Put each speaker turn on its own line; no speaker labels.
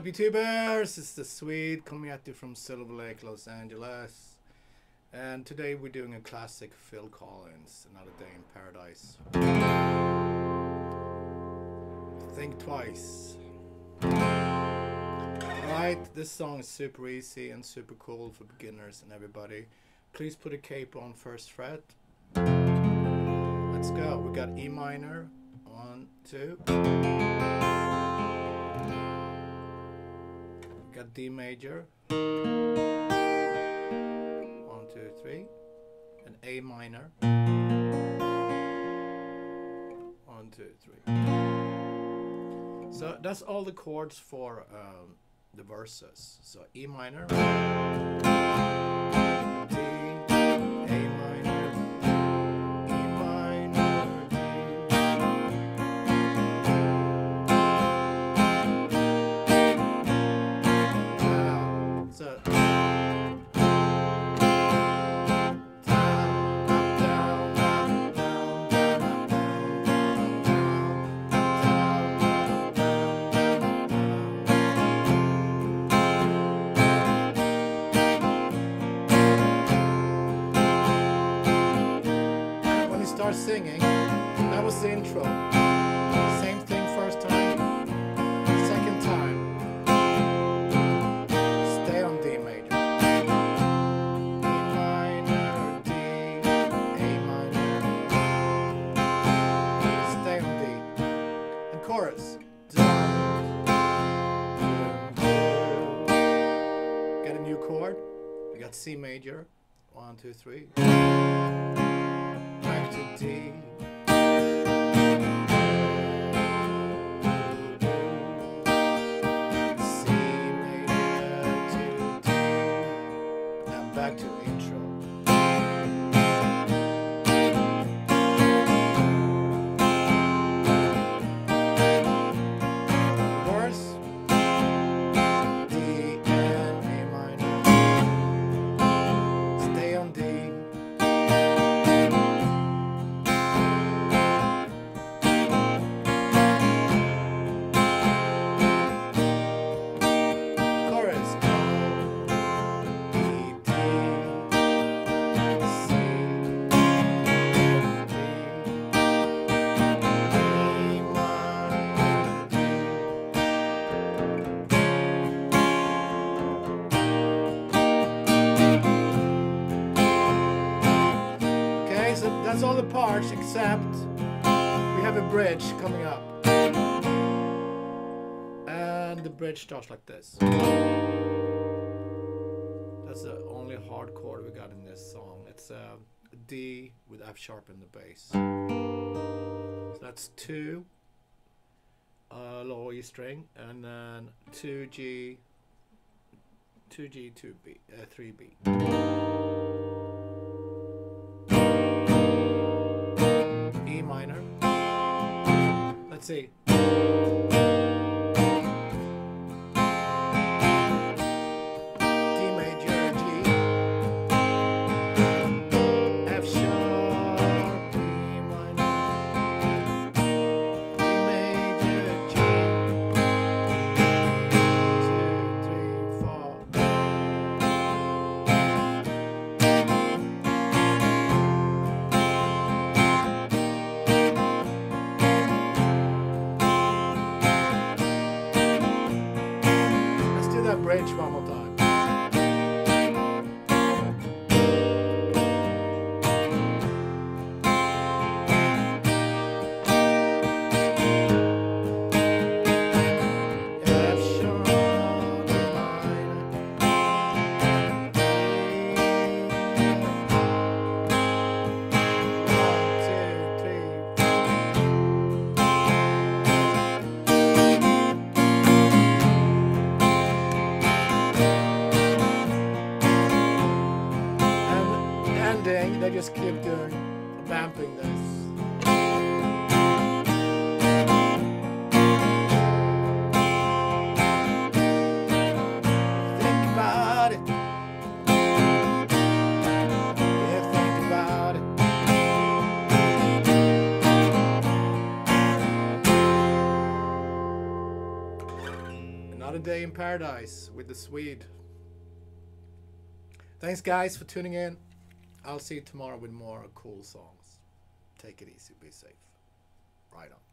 up, YouTubers? It's the Swede coming at you from Silver Lake, Los Angeles. And today we're doing a classic Phil Collins, Another Day in Paradise. Think twice. Alright, this song is super easy and super cool for beginners and everybody. Please put a capo on first fret. Let's go. We got E minor. One, two. Got D major. One, two, three. And A minor. One, two, three. So that's all the chords for um, the verses. So E minor. Singing, that was the intro. Same thing first time, second time. Stay on D major. E minor, D, A minor. Stay on D. And chorus. Get a new chord. We got C major. One, two, three. Back all the parts except we have a bridge coming up. And the bridge starts like this. That's the only hard chord we got in this song. It's a D with F sharp in the bass. So that's two uh, low E string and then two G, two G, two B, uh, three B. Let's see. Day in Paradise with the Swede. Thanks, guys, for tuning in. I'll see you tomorrow with more cool songs. Take it easy, be safe. Right on.